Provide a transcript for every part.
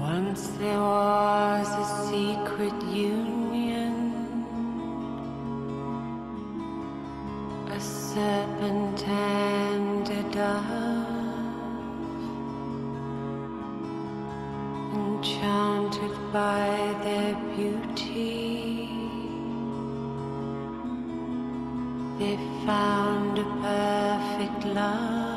Once there was a secret union, a serpentine. enchanted by their beauty. They found a perfect love.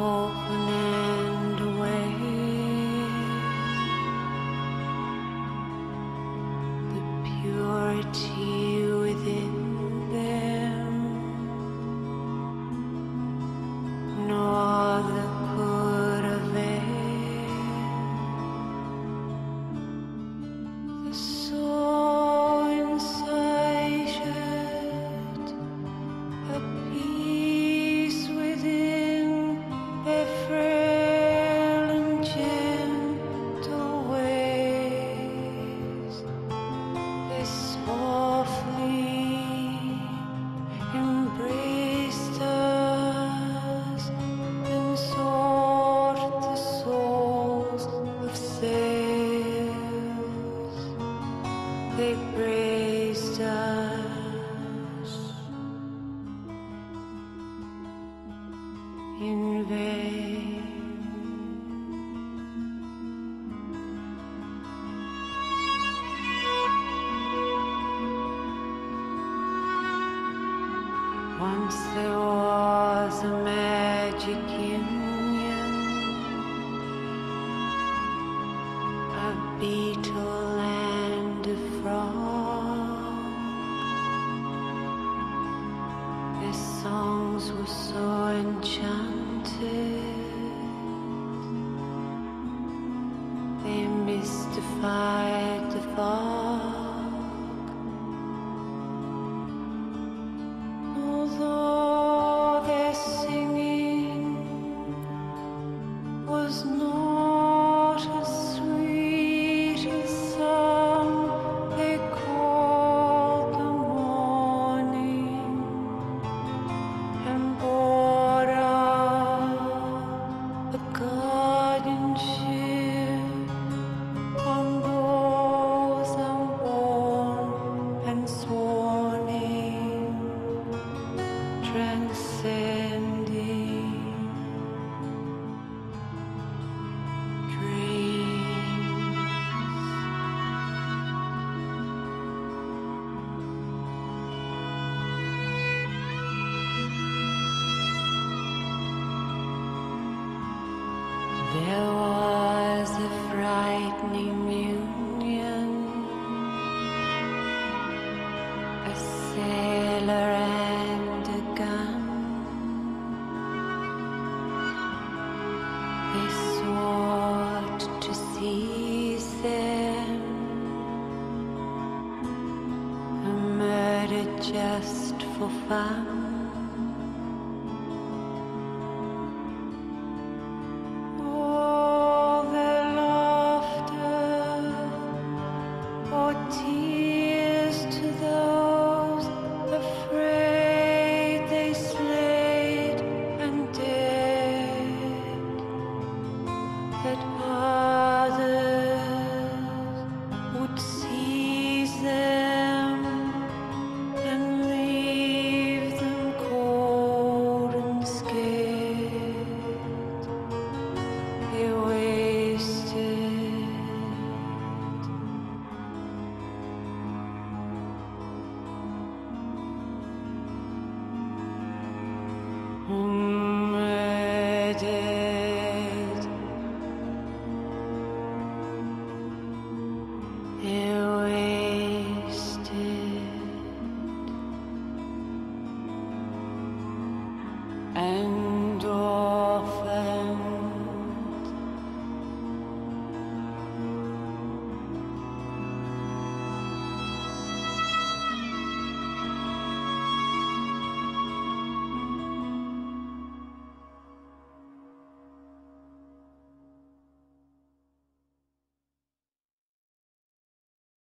Open it. in vain. Once there was fire. There was a frightening union, a sailor and a gun. They sought to seize them, a murder just for fun. And